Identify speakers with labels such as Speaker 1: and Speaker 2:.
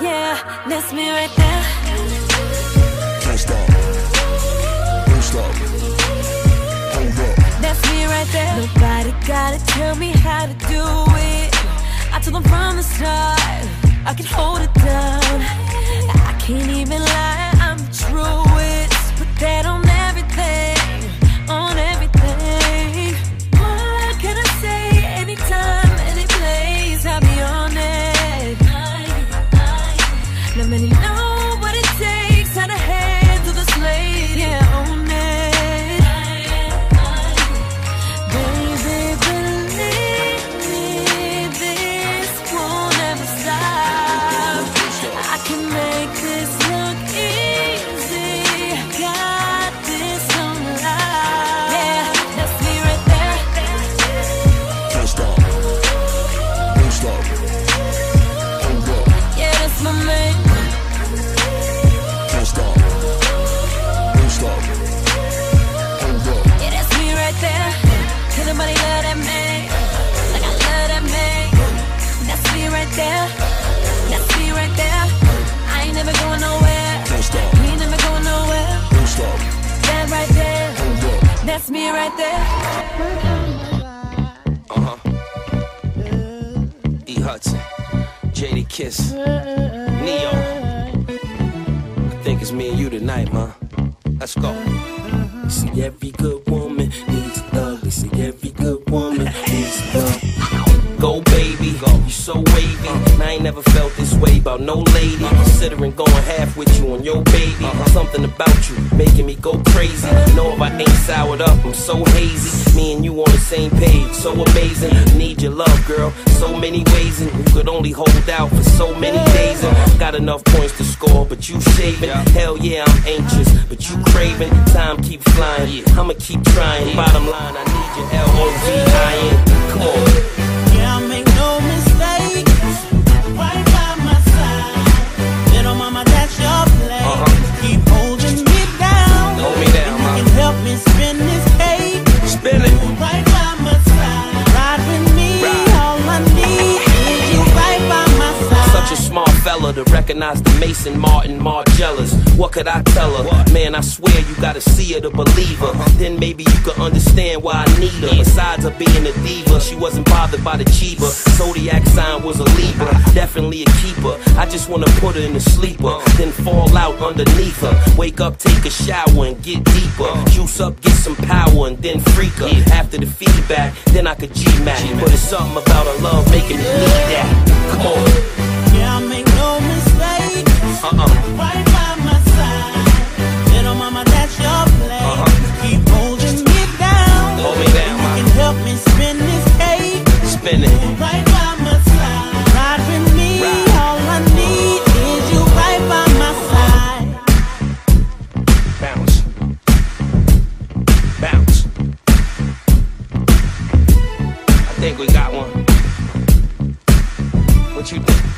Speaker 1: Yeah, that's me right there.
Speaker 2: Can't stop. Won't stop. Hold up.
Speaker 1: That's me right there. Nobody gotta tell me how to do it. I told them from the start, I can hold it down. I can't even Won't stop.
Speaker 2: Hold up.
Speaker 1: Yeah, that's my man.
Speaker 2: Can't stop. Won't stop. Hold up.
Speaker 1: Yeah, that's me right there. Can nobody love that man? Like I love that man. That's me right there. That's me right there. I ain't never going nowhere.
Speaker 2: Can't stop.
Speaker 1: We ain't never going nowhere.
Speaker 2: Won't stop.
Speaker 1: That right there.
Speaker 2: Hold up.
Speaker 1: That's me right there.
Speaker 3: Hudson, JD Kiss, Ne-Yo. I think it's me and you tonight, man. Let's go. See, every good woman needs love. Say every good woman needs love. Go, baby. You so wavy. And I ain't never felt this way about no lady. Considering going half with you on your baby. Something about you making me go crazy. Know if I ain't soured up, I'm so hazy. Me and you on the same page, so amazing. Need your love, girl. So many ways, and you could only hold out for so many days. And got enough points to score, but you shaving. Hell yeah, I'm anxious, but you craving. Time keep flying. I'ma keep trying. Bottom line, I need your L O V I N. fella to recognize the Maison Martin Margielas. What could I tell her? Man, I swear you gotta see her to believe her. Then maybe you could understand why I need her. Besides her being a diva, she wasn't bothered by the Chiba. Zodiac sign was a Libra, definitely a keeper. I just wanna put her in a sleeper, then fall out underneath her. Wake up, take a shower, and get deeper. Juice up, get some power, and then freak her. After the feedback, then I could G-Mac. But it's something about her love making me need that. Come on.
Speaker 4: spinning. Right by my side. Ride with me. All I need is you
Speaker 3: right
Speaker 5: by my side.
Speaker 3: Bounce. Bounce. I think we got one. What you think?